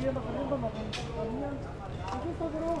뒤에서 가는 거 먹으면 이쪽으로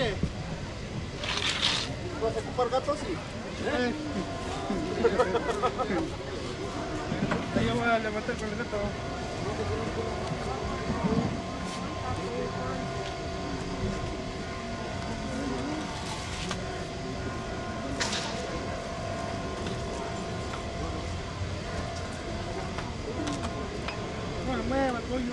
tiene? Pues, ¿Vas a ocupar gatos? Sí. ¿Eh? Ahí yo voy a levantar con el gato. Bueno, mueva, coño.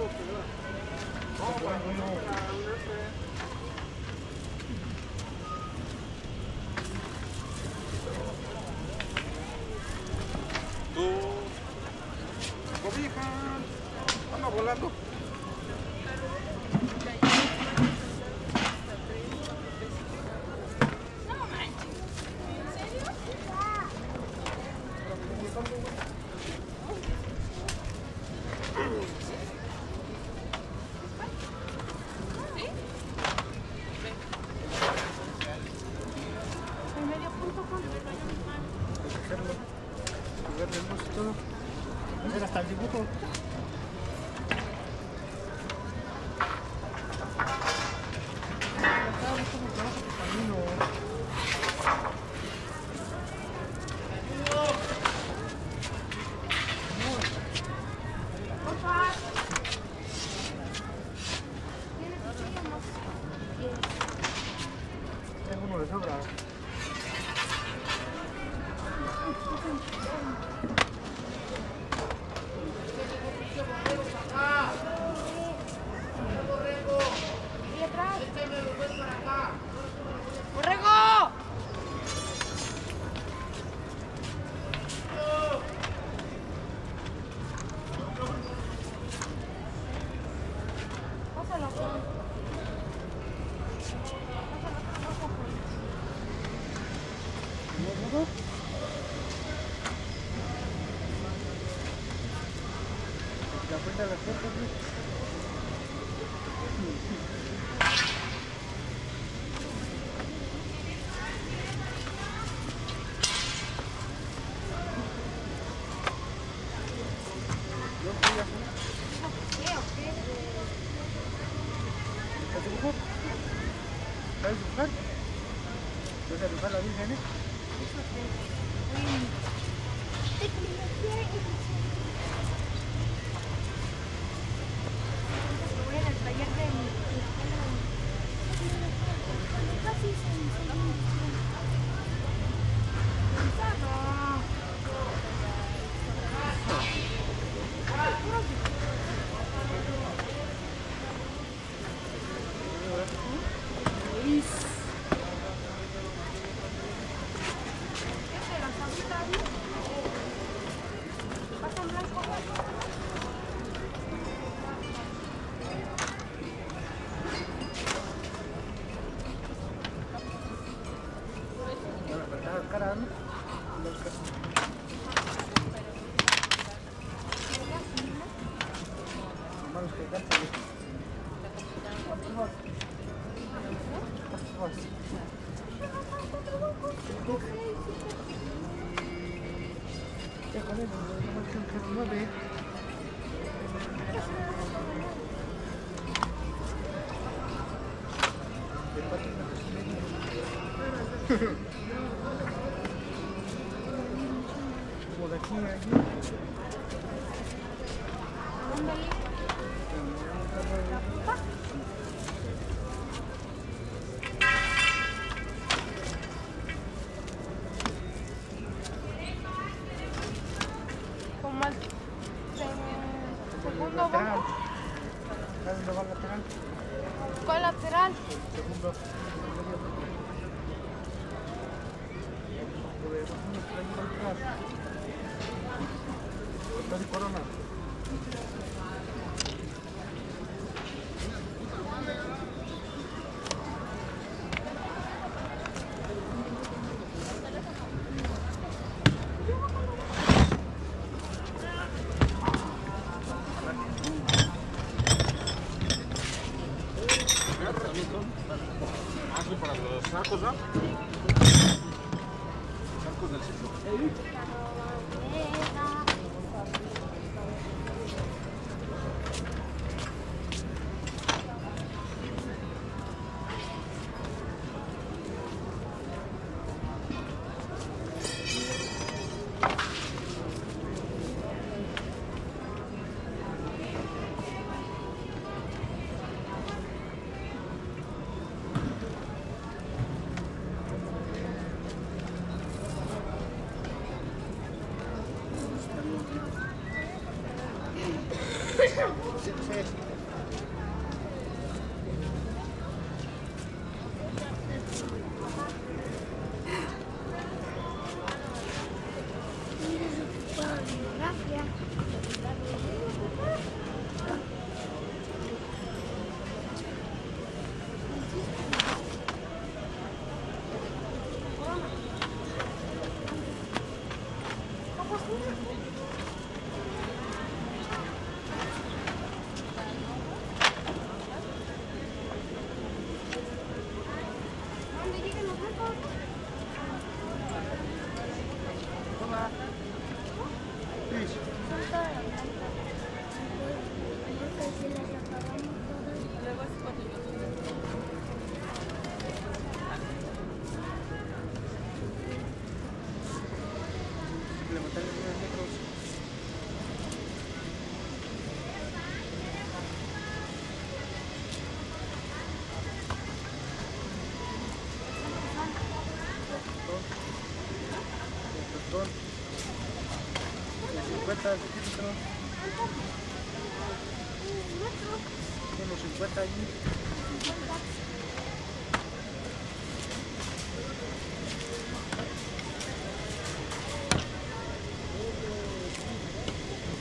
Oh, my God. Thank you. Mm-hmm. Sit levantarle unos metros. El Unos 50 allí.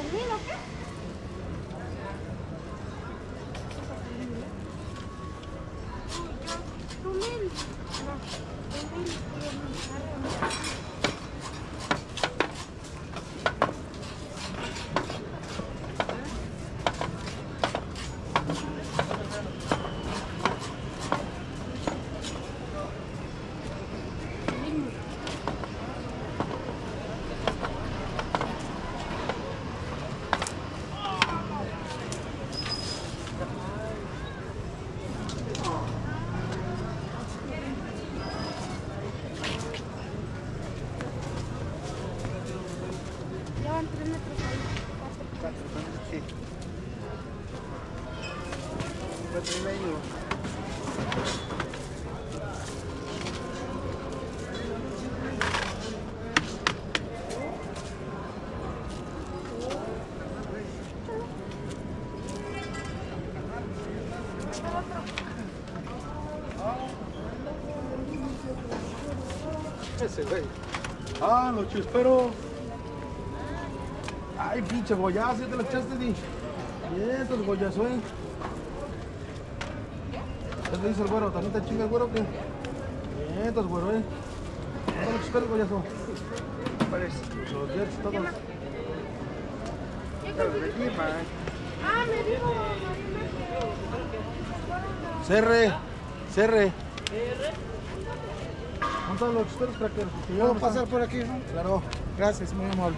Rumil. Rumil. Rumil. Y medio. Ese güey. Ah, lo chispero. Ay, pinche goyazo, ya te lo echaste, di. Bien, estos goyazo, eh. ¿Qué te dice el güero? ¿También te chinga el güero o qué? Bien, estos güero, eh. No lo chisperos, goyazo. Los jets, todos. Ah, me dijo. Cerre, cerre. ¿Dónde están los chisperos, cracker? Que ya ¿Puedo pasar por aquí? no? Claro. Gracias, muy amable.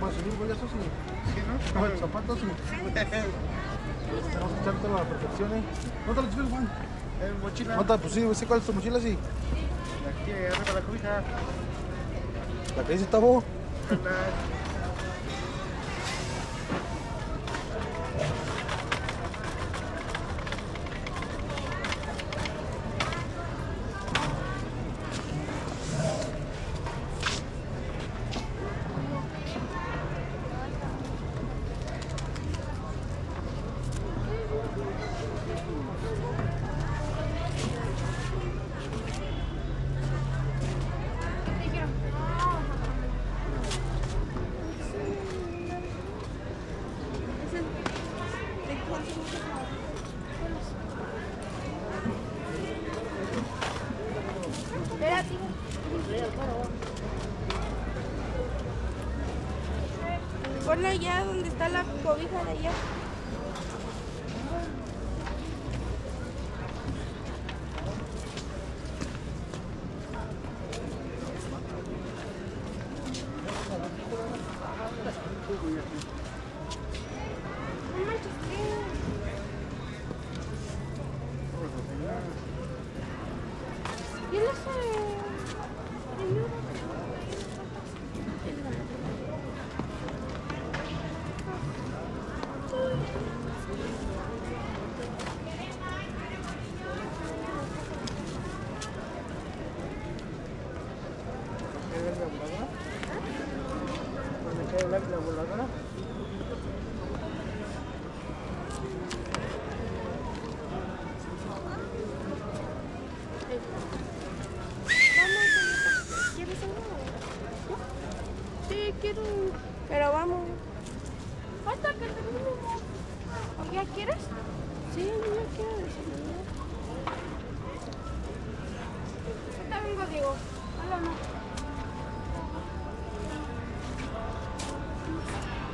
¿Vamos a subir goyazos? Sí. ¿no? Los zapatos, sí. Tenemos que echártelo a la perfección, eh. ¿Dónde están los chisperos, Juan? En mochila. ¿Dónde? Pues sí, sí, ¿cuál es tu mochila? Sí. Aquí arriba la cobija. La que dice Tabo. Allá donde está la cobija de allá. göre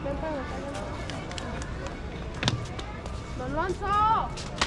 别动，别，乱走。